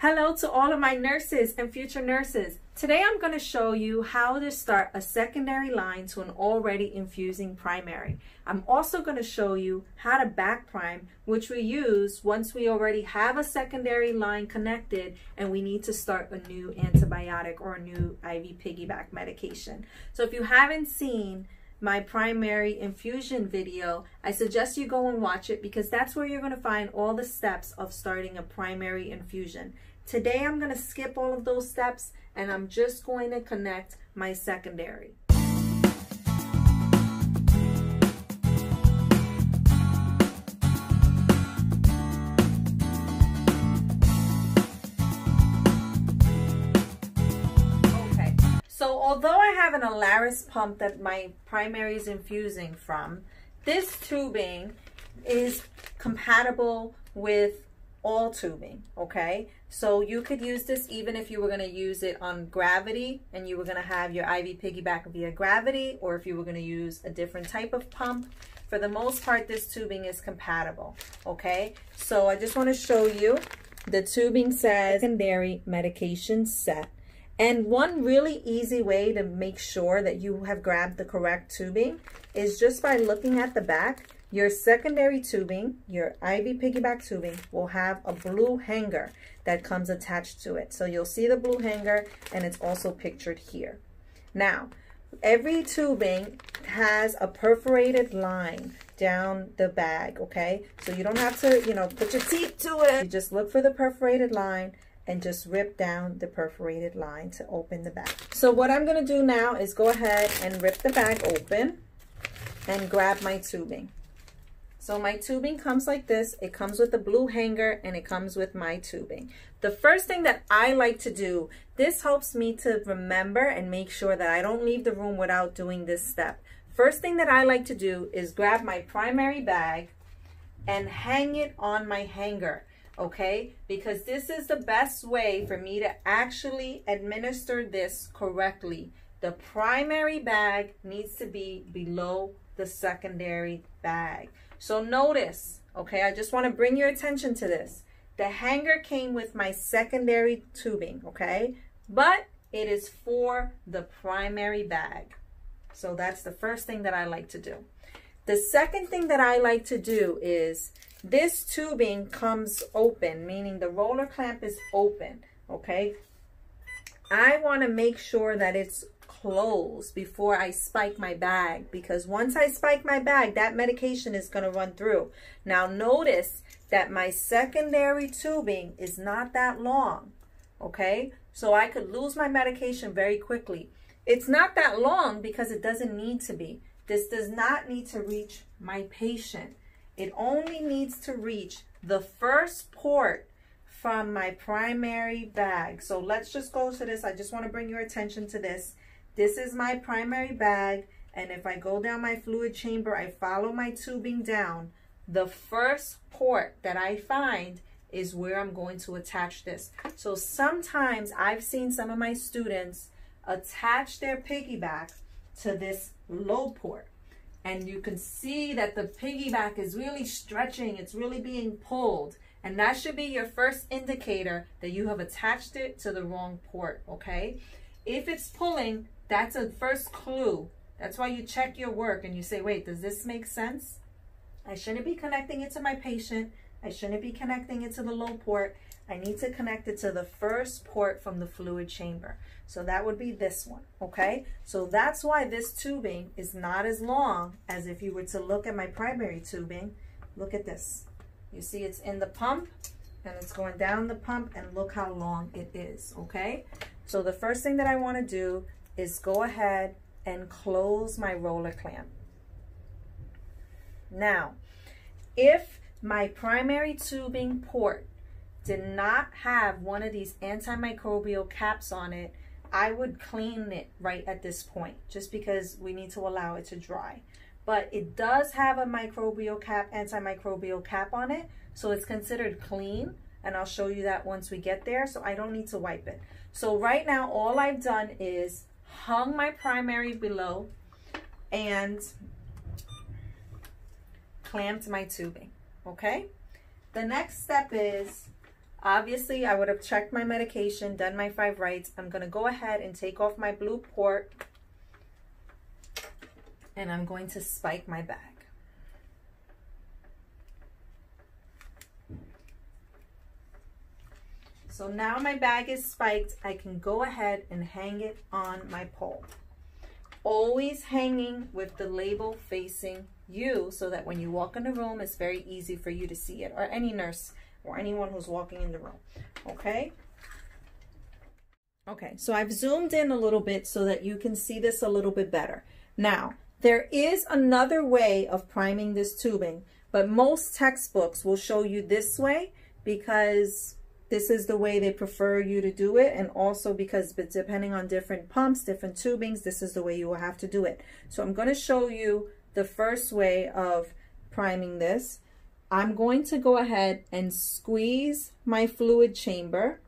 Hello to all of my nurses and future nurses. Today I'm going to show you how to start a secondary line to an already infusing primary. I'm also going to show you how to back prime, which we use once we already have a secondary line connected and we need to start a new antibiotic or a new IV piggyback medication. So if you haven't seen my primary infusion video, I suggest you go and watch it because that's where you're going to find all the steps of starting a primary infusion. Today I'm going to skip all of those steps and I'm just going to connect my secondary. So although I have an Alaris pump that my primary is infusing from, this tubing is compatible with all tubing, okay? So you could use this even if you were going to use it on gravity and you were going to have your IV piggyback via gravity or if you were going to use a different type of pump. For the most part, this tubing is compatible, okay? So I just want to show you the tubing says secondary medication set. And one really easy way to make sure that you have grabbed the correct tubing is just by looking at the back. Your secondary tubing, your IV piggyback tubing, will have a blue hanger that comes attached to it. So you'll see the blue hanger and it's also pictured here. Now, every tubing has a perforated line down the bag, okay? So you don't have to, you know, put your teeth to it. You just look for the perforated line and just rip down the perforated line to open the bag. So what I'm gonna do now is go ahead and rip the bag open and grab my tubing. So my tubing comes like this. It comes with a blue hanger and it comes with my tubing. The first thing that I like to do, this helps me to remember and make sure that I don't leave the room without doing this step. First thing that I like to do is grab my primary bag and hang it on my hanger okay? Because this is the best way for me to actually administer this correctly. The primary bag needs to be below the secondary bag. So notice, okay, I just want to bring your attention to this. The hanger came with my secondary tubing, okay? But it is for the primary bag. So that's the first thing that I like to do. The second thing that I like to do is this tubing comes open, meaning the roller clamp is open, okay? I want to make sure that it's closed before I spike my bag because once I spike my bag, that medication is going to run through. Now notice that my secondary tubing is not that long, okay? So I could lose my medication very quickly. It's not that long because it doesn't need to be. This does not need to reach my patient. It only needs to reach the first port from my primary bag. So let's just go to this. I just want to bring your attention to this. This is my primary bag. And if I go down my fluid chamber, I follow my tubing down. The first port that I find is where I'm going to attach this. So sometimes I've seen some of my students attach their piggyback to this low port and you can see that the piggyback is really stretching. It's really being pulled. And that should be your first indicator that you have attached it to the wrong port, okay? If it's pulling, that's a first clue. That's why you check your work and you say, wait, does this make sense? I shouldn't be connecting it to my patient. I shouldn't be connecting it to the low port. I need to connect it to the first port from the fluid chamber. So that would be this one, okay? So that's why this tubing is not as long as if you were to look at my primary tubing. Look at this. You see it's in the pump and it's going down the pump and look how long it is, okay? So the first thing that I wanna do is go ahead and close my roller clamp. Now, if my primary tubing port did not have one of these antimicrobial caps on it, I would clean it right at this point just because we need to allow it to dry. But it does have a microbial cap, antimicrobial cap on it, so it's considered clean. And I'll show you that once we get there, so I don't need to wipe it. So right now, all I've done is hung my primary below and clamped my tubing, okay? The next step is Obviously, I would have checked my medication, done my five rights. I'm going to go ahead and take off my blue port and I'm going to spike my bag. So now my bag is spiked, I can go ahead and hang it on my pole. Always hanging with the label facing you so that when you walk in the room, it's very easy for you to see it or any nurse or anyone who's walking in the room, okay? Okay, so I've zoomed in a little bit so that you can see this a little bit better. Now, there is another way of priming this tubing, but most textbooks will show you this way because this is the way they prefer you to do it. And also because depending on different pumps, different tubings, this is the way you will have to do it. So I'm going to show you the first way of priming this. I'm going to go ahead and squeeze my fluid chamber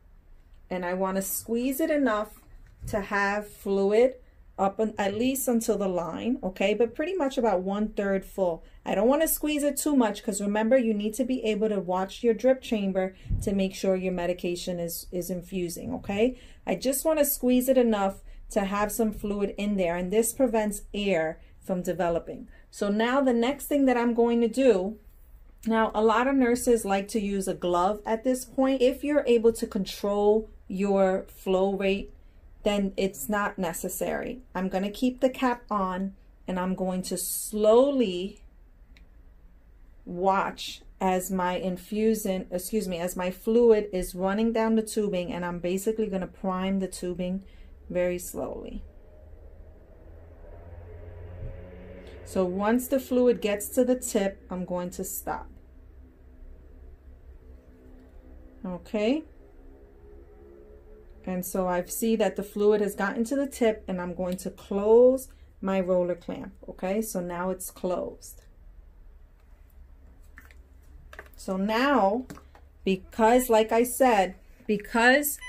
and I want to squeeze it enough to have fluid up at least until the line, okay? But pretty much about one third full. I don't want to squeeze it too much because remember, you need to be able to watch your drip chamber to make sure your medication is, is infusing, okay? I just want to squeeze it enough to have some fluid in there and this prevents air from developing. So now the next thing that I'm going to do now, a lot of nurses like to use a glove at this point. If you're able to control your flow rate then it's not necessary. I'm going to keep the cap on and I'm going to slowly watch as my infusion, excuse me, as my fluid is running down the tubing and I'm basically going to prime the tubing very slowly. So once the fluid gets to the tip, I'm going to stop. Okay. And so I see that the fluid has gotten to the tip and I'm going to close my roller clamp. Okay, so now it's closed. So now, because like I said, because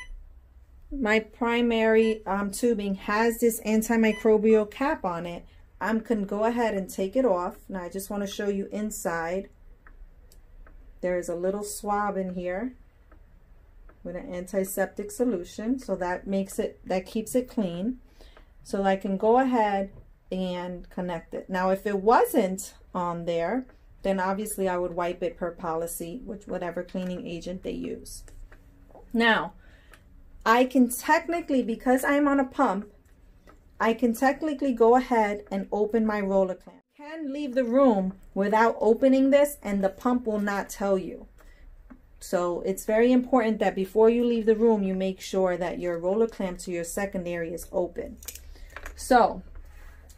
my primary um, tubing has this antimicrobial cap on it, I'm gonna go ahead and take it off. Now I just want to show you inside. There is a little swab in here with an antiseptic solution. So that makes it, that keeps it clean. So I can go ahead and connect it. Now, if it wasn't on there, then obviously I would wipe it per policy with whatever cleaning agent they use. Now, I can technically, because I'm on a pump, I can technically go ahead and open my roller clamp. can leave the room without opening this and the pump will not tell you. So it's very important that before you leave the room, you make sure that your roller clamp to your secondary is open. So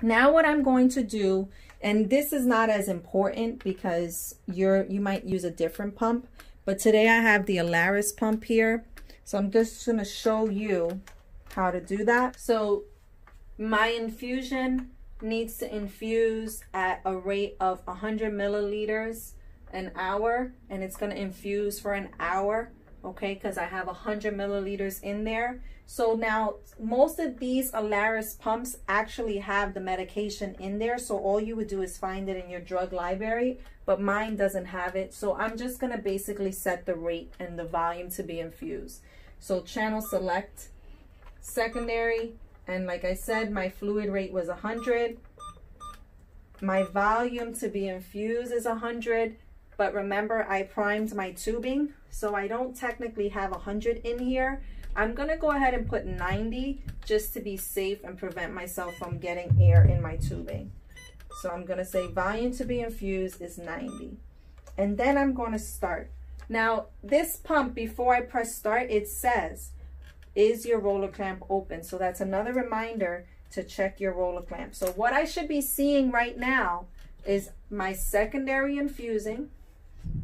now what I'm going to do, and this is not as important because you're you might use a different pump, but today I have the Alaris pump here. So I'm just going to show you how to do that. So my infusion needs to infuse at a rate of 100 milliliters an hour and it's going to infuse for an hour okay? Because I have 100 milliliters in there. So now most of these Alaris pumps actually have the medication in there so all you would do is find it in your drug library but mine doesn't have it. So I'm just going to basically set the rate and the volume to be infused. So channel select secondary and like I said my fluid rate was 100 my volume to be infused is 100 but remember, I primed my tubing, so I don't technically have 100 in here. I'm gonna go ahead and put 90 just to be safe and prevent myself from getting air in my tubing. So I'm gonna say volume to be infused is 90. And then I'm gonna start. Now, this pump, before I press start, it says, is your roller clamp open? So that's another reminder to check your roller clamp. So what I should be seeing right now is my secondary infusing,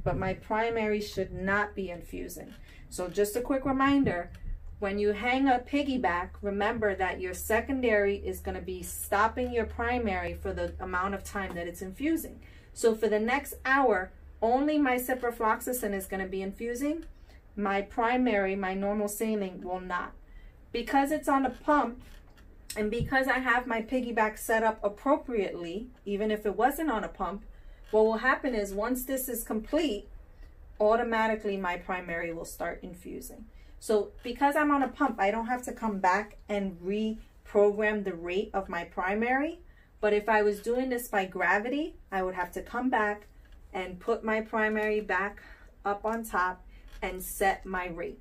but my primary should not be infusing. So just a quick reminder, when you hang a piggyback, remember that your secondary is going to be stopping your primary for the amount of time that it's infusing. So for the next hour, only my ciprofloxacin is going to be infusing. My primary, my normal saline will not. Because it's on a pump, and because I have my piggyback set up appropriately, even if it wasn't on a pump, what will happen is once this is complete, automatically my primary will start infusing. So because I'm on a pump, I don't have to come back and reprogram the rate of my primary. But if I was doing this by gravity, I would have to come back and put my primary back up on top and set my rate.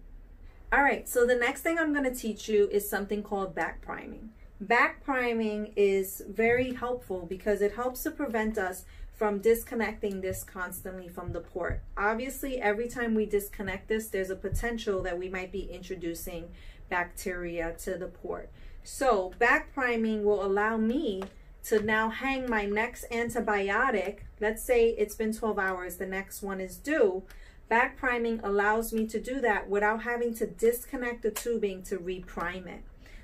All right, so the next thing I'm gonna teach you is something called back priming. Back priming is very helpful because it helps to prevent us from disconnecting this constantly from the port. Obviously, every time we disconnect this, there's a potential that we might be introducing bacteria to the port. So back priming will allow me to now hang my next antibiotic. Let's say it's been 12 hours, the next one is due. Back priming allows me to do that without having to disconnect the tubing to reprime it.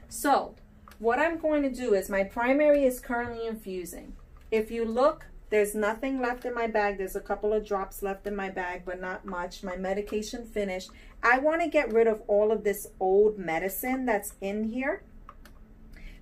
So what I'm going to do is my primary is currently infusing. If you look there's nothing left in my bag. There's a couple of drops left in my bag, but not much. My medication finished. I want to get rid of all of this old medicine that's in here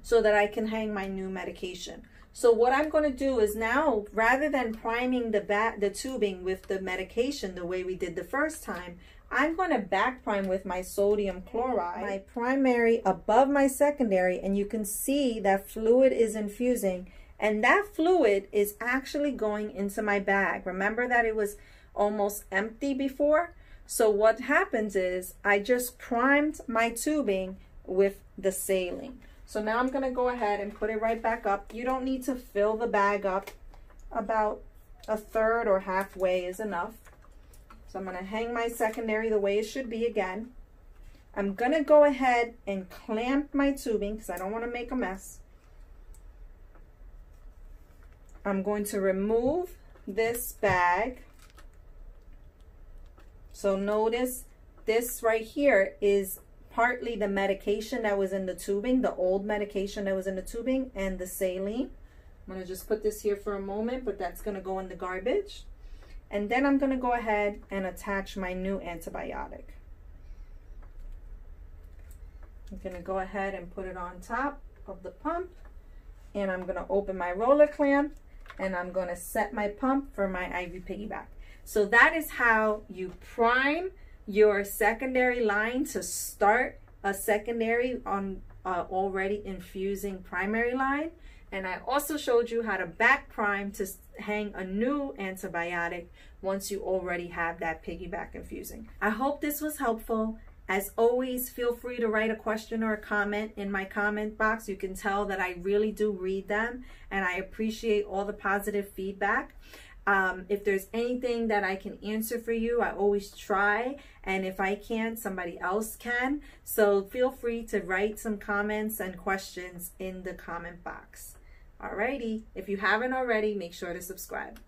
so that I can hang my new medication. So what I'm going to do is now, rather than priming the bat, the tubing with the medication the way we did the first time, I'm going to back prime with my sodium chloride, my primary above my secondary, and you can see that fluid is infusing and that fluid is actually going into my bag. Remember that it was almost empty before? So what happens is I just primed my tubing with the saline. So now I'm going to go ahead and put it right back up. You don't need to fill the bag up. About a third or halfway is enough. So I'm going to hang my secondary the way it should be again. I'm going to go ahead and clamp my tubing because I don't want to make a mess. I'm going to remove this bag. So notice this right here is partly the medication that was in the tubing, the old medication that was in the tubing and the saline. I'm going to just put this here for a moment, but that's going to go in the garbage. And then I'm going to go ahead and attach my new antibiotic. I'm going to go ahead and put it on top of the pump. And I'm going to open my roller clamp and I'm to set my pump for my IV piggyback. So that is how you prime your secondary line to start a secondary on uh, already infusing primary line. And I also showed you how to back prime to hang a new antibiotic once you already have that piggyback infusing. I hope this was helpful. As always, feel free to write a question or a comment in my comment box. You can tell that I really do read them and I appreciate all the positive feedback. Um, if there's anything that I can answer for you, I always try. And if I can't, somebody else can. So feel free to write some comments and questions in the comment box. Alrighty, if you haven't already, make sure to subscribe.